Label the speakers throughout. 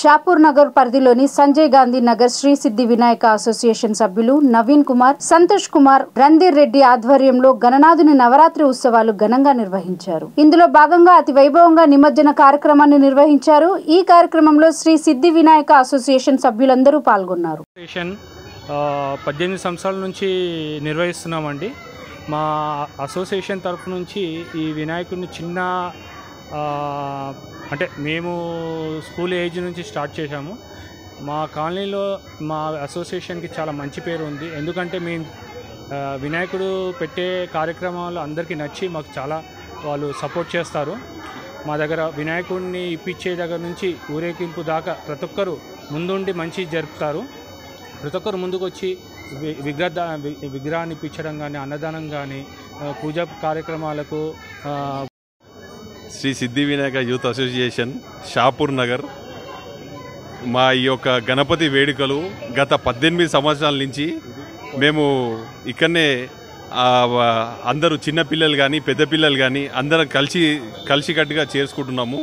Speaker 1: షాపూర్ నగర్ పరిధిలోని సంజయ్ గాంధీ నగర్ శ్రీ సిద్ధి వినాయక అసోసియేషన్ సభ్యులు నవీన్ కుమార్ సంతోష్ కుమార్ రంధీర్ రెడ్డి ఆధ్వర్యంలో గణనాథుని నవరాత్రి ఉత్సవాలు ఘనంగా నిర్వహించారు. ఇందులో భాగంగా అతి వైభవంగా నిమజ్జన కార్యక్రమాన్ని నిర్వహించారు. ఈ కార్యక్రమంలో శ్రీ సిద్ధి వినాయక అసోసియేషన్ సభ్యులందరూ పాల్గొన్నారు.
Speaker 2: పద్దెనిమిది సంవత్సరాల నుంచి నిర్వహిస్తున్నామండి. మా అసోసియేషన్ తరఫు నుంచి ఈ వినాయకుడిని చిన్న అంటే మేము స్కూల్ ఏజ్ నుంచి స్టార్ట్ చేశాము. మా కాలనీలో మా అసోసియేషన్కి చాలా మంచి పేరు ఉంది. ఎందుకంటే మేము వినాయకుడు పెట్టే కార్యక్రమాలు అందరికీ నచ్చి మాకు చాలా వాళ్ళు సపోర్ట్ చేస్తారు. మా దగ్గర వినాయకుడిని ఇప్పించే దగ్గర నుంచి ఊరేగింపు దాకా ప్రతి ఒక్కరు ముందుండి మంచి జరుపుతారు. ప్రతి ఒక్కరు ముందుకు వచ్చి వి- విగ్రహ విగ్రహాన్ని ఇప్పించడం కానీ అన్నదానం కానీ పూజా కార్యక్రమాలకు
Speaker 3: శ్రీ సిద్ధి వినాయక యూత్ అసోసియేషన్ షాపూర్ నగర్. మా ఈ యొక్క గణపతి వేడుకలు గత పద్దెనిమిది సంవత్సరాల నుంచి మేము ఇక్కడనే అందరూ చిన్న పిల్లలు కానీ పెద్ద పిల్లలు కానీ అందరం కలిసి కలిసికట్టుగా చేసుకుంటున్నాము.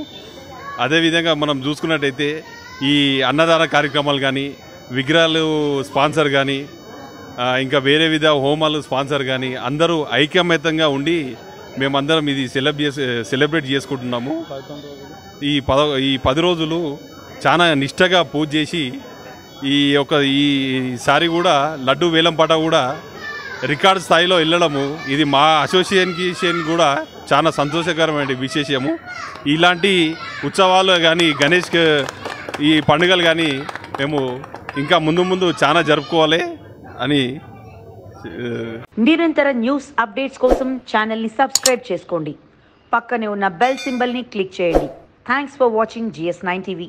Speaker 3: అదేవిధంగా మనం చూసుకున్నట్టయితే ఈ అన్నదాన కార్యక్రమాలు కానీ విగ్రహాలు స్పాన్సర్ కానీ ఇంకా వేరే విధ హోమాలు స్పాన్సర్ కానీ అందరూ ఐకమత్యంగా ఉండి మేమందరం ఇది సెలబ్రేట్ సెలబ్రేట్ చేసుకుంటున్నాము. ఈ పద ఈ పది రోజులు చాలా నిష్టగా పూజ చేసి ఈ యొక్క ఈసారి కూడా లడ్డు వేలంపాట కూడా రికార్డ్ స్థాయిలో వెళ్ళడము. ఇది మా అసోసియేషన్ కూడా చాలా సంతోషకరమైన విశేషము. ఇలాంటి ఉత్సవాలు కానీ గణేష్ ఈ పండుగలు కానీ మేము ఇంకా ముందు ముందు చాలా జరుపుకోవాలి అని
Speaker 4: నిరంతర న్యూస్ అప్డేట్స్ కోసం ఛానల్ని సబ్స్క్రైబ్ చేసుకోండి. పక్కనే ఉన్న బెల్ సింబల్ని క్లిక్ చేయండి. Thanks for watching GS nine TV